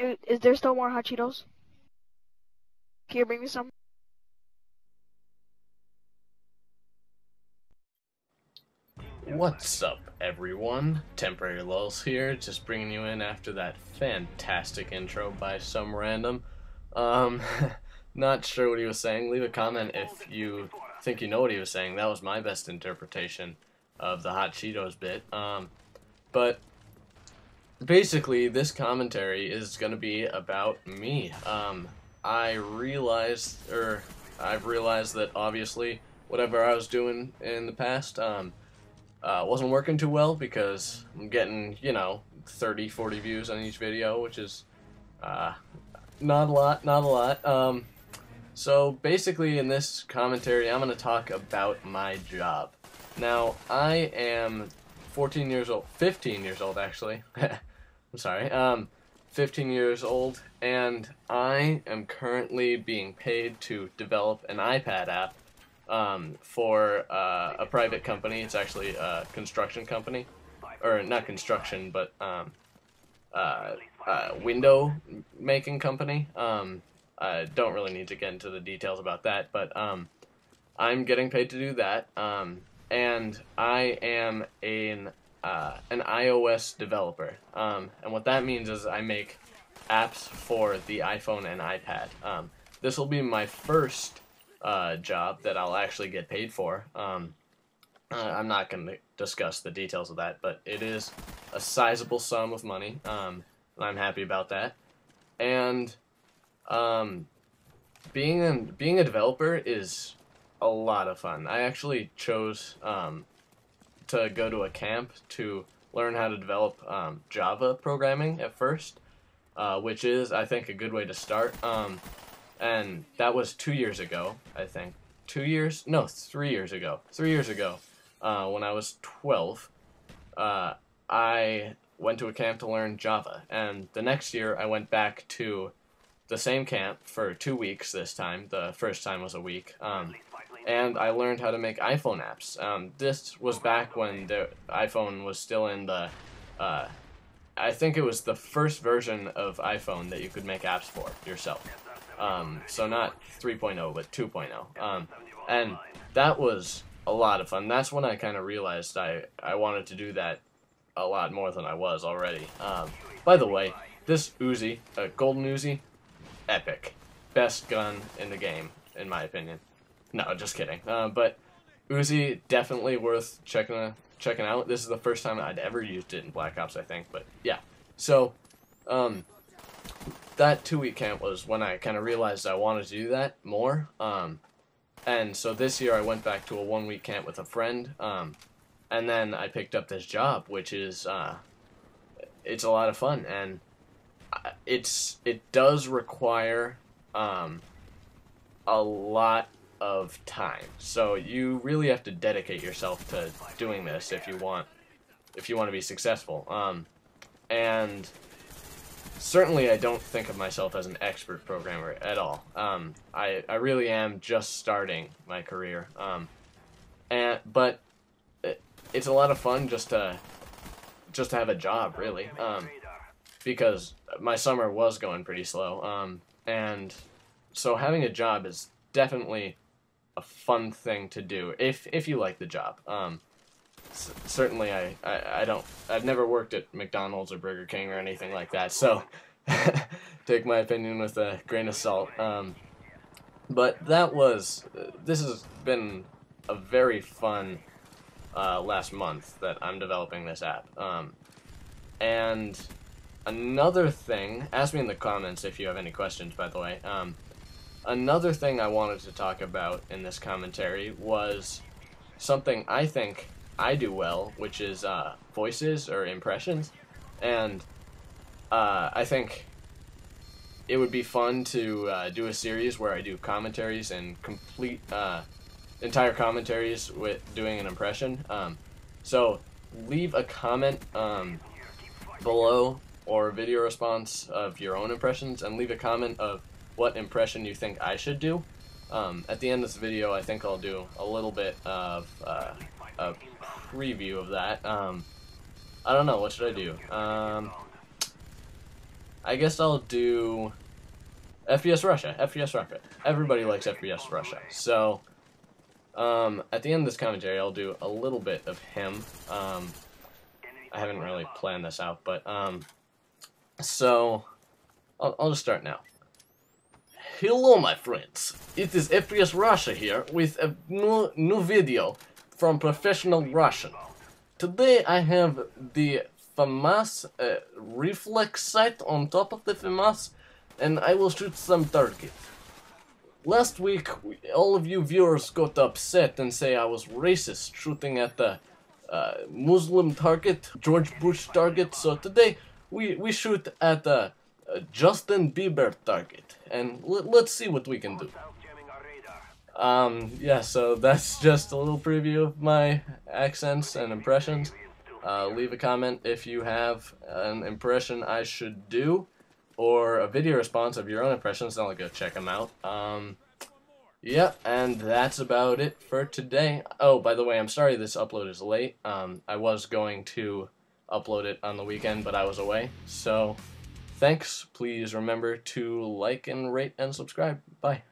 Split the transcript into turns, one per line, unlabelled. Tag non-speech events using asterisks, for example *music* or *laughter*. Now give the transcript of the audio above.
Dude, is there still more hot Cheetos? Can you bring me some?
What's up, everyone? Temporary Lulz here, just bringing you in after that fantastic intro by some random. Um, *laughs* not sure what he was saying. Leave a comment if you think you know what he was saying. That was my best interpretation of the Hot Cheetos bit. Um, but basically, this commentary is going to be about me. Um, I realized, or I've realized that obviously whatever I was doing in the past, um, uh, wasn't working too well because I'm getting, you know, 30, 40 views on each video, which is uh, not a lot, not a lot. Um, so basically, in this commentary, I'm going to talk about my job. Now, I am 14 years old, 15 years old actually. *laughs* I'm sorry, um, 15 years old, and I am currently being paid to develop an iPad app um, for uh, a private company. It's actually a construction company, or not construction, but um, uh, uh, window making company. Um, I don't really need to get into the details about that, but um, I'm getting paid to do that, um, and I am an uh, an iOS developer. Um, and what that means is I make apps for the iPhone and iPad. Um, this will be my first uh, job that I'll actually get paid for. Um, uh, I'm not going to discuss the details of that, but it is a sizable sum of money, um, and I'm happy about that. And um, being a, being a developer is a lot of fun. I actually chose um, to go to a camp to learn how to develop um, Java programming at first, uh, which is, I think, a good way to start. Um, and that was two years ago, I think. Two years? No, three years ago. Three years ago, uh, when I was 12, uh, I went to a camp to learn Java. And the next year, I went back to the same camp for two weeks this time. The first time was a week. Um, and I learned how to make iPhone apps. Um, this was back when the iPhone was still in the, uh, I think it was the first version of iPhone that you could make apps for yourself. Um, so not 3.0, but 2.0. Um, and that was a lot of fun. That's when I kind of realized I, I wanted to do that a lot more than I was already. Um, by the way, this Uzi, a Golden Uzi, epic. Best gun in the game, in my opinion. No, just kidding. Uh, but Uzi definitely worth checking uh, checking out. This is the first time I'd ever used it in Black Ops, I think. But yeah, so um, that two week camp was when I kind of realized I wanted to do that more. Um, and so this year I went back to a one week camp with a friend. Um, and then I picked up this job, which is uh, it's a lot of fun, and uh, it's it does require um, a lot of time. So you really have to dedicate yourself to doing this if you want if you want to be successful. Um, and certainly I don't think of myself as an expert programmer at all. Um, I, I really am just starting my career. Um, and but it, it's a lot of fun just to just to have a job really. Um, because my summer was going pretty slow. Um, and so having a job is definitely a fun thing to do if if you like the job. Um, certainly, I, I I don't. I've never worked at McDonald's or Burger King or anything like that, so *laughs* take my opinion with a grain of salt. Um, but that was. This has been a very fun uh, last month that I'm developing this app. Um, and another thing, ask me in the comments if you have any questions. By the way. Um, Another thing I wanted to talk about in this commentary was something I think I do well, which is uh, voices or impressions. And uh, I think it would be fun to uh, do a series where I do commentaries and complete uh, entire commentaries with doing an impression. Um, so leave a comment um, below or video response of your own impressions and leave a comment of what impression you think I should do. Um, at the end of this video, I think I'll do a little bit of uh, a preview of that. Um, I don't know, what should I do? Um, I guess I'll do FPS Russia. FPS Russia. Everybody likes FPS Russia. So, um, at the end of this commentary, I'll do a little bit of him. Um, I haven't really planned this out, but, um, so, I'll, I'll just start now. Hello, my friends. It is FPS Russia here with a new, new video from Professional Russian. Today I have the FAMAS uh, reflex sight on top of the FAMAS and I will shoot some target. Last week, all of you viewers got upset and say I was racist shooting at the uh, Muslim target, George Bush target, so today we, we shoot at the Justin Bieber target and let's see what we can do. Um, yeah, so that's *laughs* just a little preview of my accents and impressions. Uh, leave a comment if you have an impression I should do, or a video response of your own impressions, then I'll go check them out. Um, yeah, and that's about it for today. Oh, by the way, I'm sorry this upload is late. Um, I was going to upload it on the weekend, but I was away, so... Thanks. Please remember to like and rate and subscribe. Bye.